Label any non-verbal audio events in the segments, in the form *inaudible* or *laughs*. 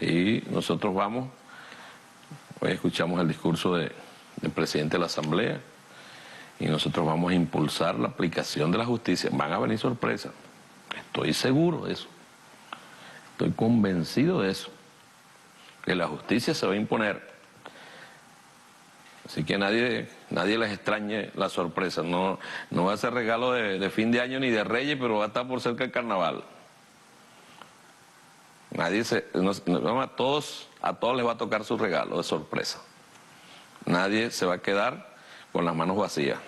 Y nosotros vamos, hoy escuchamos el discurso de- del presidente de la Asamblea, y nosotros vamos a impulsar la aplicación de la justicia. Van a venir sorpresas, estoy seguro de eso, estoy convencido de eso, que la justicia se va a imponer. Así que nadie, nadie les extrañe la sorpresa. No, no va a ser regalo de, de fin de año ni de Reyes, pero va a estar por cerca el carnaval. Nadie se, a todos, a todos les va a tocar su regalo de sorpresa. Nadie se va a quedar con las manos vacías.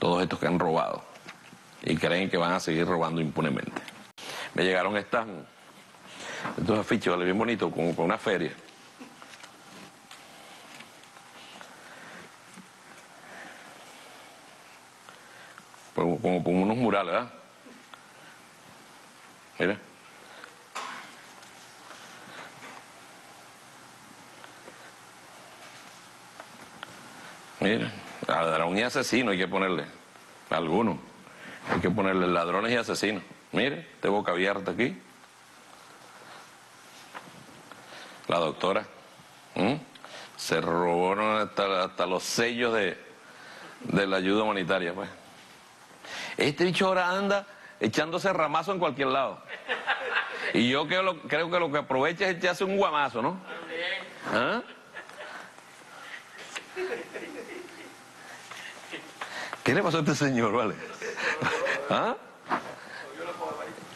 Todos estos que han robado y creen que van a seguir robando impunemente. Me llegaron estas, estos afiches, ¿vale? bien bonitos, como con una feria. Como, como, como unos murales, ¿verdad? Mira. Mira, ladrón y asesino hay que ponerle. Algunos. Hay que ponerle ladrones y asesinos. Mire, de boca abierta aquí. La doctora. Se robaron hasta, hasta los sellos de, de la ayuda humanitaria, pues. Este bicho ahora anda echándose ramazo en cualquier lado. Y yo creo, lo- creo que lo que aprovecha es echarse un guamazo, ¿no? ¿Ah? ¿Qué le pasó a este señor, vale? ¿Ah?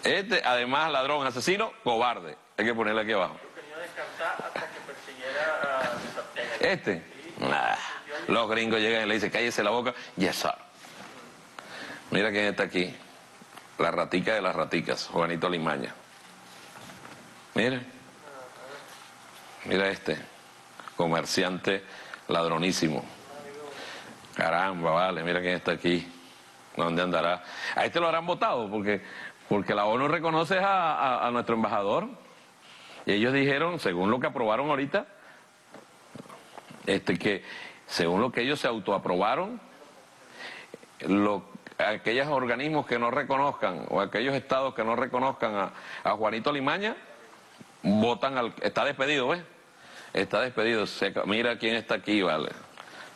Este, además, ladrón, asesino, cobarde. Hay que ponerle aquí abajo. Este. Nah. Los gringos llegan y le dicen, cállese la boca. Yes, sir. Mira quién está aquí. La ratica de las raticas, Juanito Limaña. Mire. Mira este. Comerciante ladronísimo. Caramba, vale, mira quién está aquí. ¿Dónde andará? A este lo habrán votado porque, porque la ONU reconoce a, nuestro embajador. Y ellos dijeron, según lo que aprobaron ahorita, este que según lo que ellos se autoaprobaron, lo, aquellos organismos que no reconozcan o aquellos estados que no reconozcan a, Juanito Limaña, votan al... Está despedido, ¿ves? Está despedido. Mira quién está aquí, vale.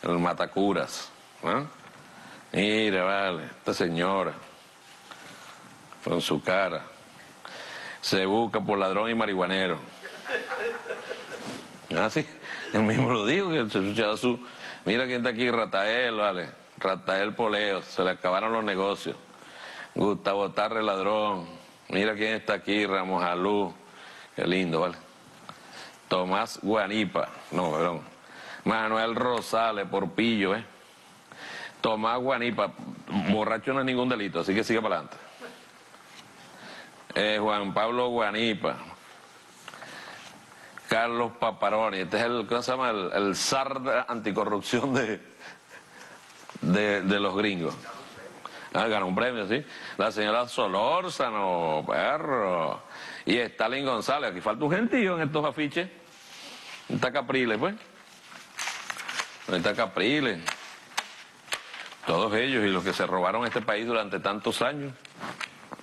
El Matacuras. ¿ah? Mira, vale, esta señora, con su cara, se busca por ladrón y marihuanero. *laughs* Ah, sí, él mismo lo dijo, que se su... Mira quién está aquí, Ratael, vale, Ratael Poleo, se le acabaron los negocios. Gustavo Tarre Ladrón, mira quién está aquí, Ramos Alú, qué lindo, vale. Tomás Guanipa, no, perdón, Manuel Rosales, Porpillo, ¿eh? Tomás Guanipa, borracho no es ningún delito, así que sigue para adelante. Eh, Juan Pablo Guanipa, Carlos Paparoni, este es el, ¿cómo se llama? El, zar de anticorrupción de, de, los gringos. Ah, ganó un premio, sí. La señora Solórzano, perro. Y Stalin González, aquí falta un gentío en estos afiches. ¿Dónde está Capriles, pues? ¿Dónde está Capriles? Todos ellos y los que se robaron este país durante tantos años.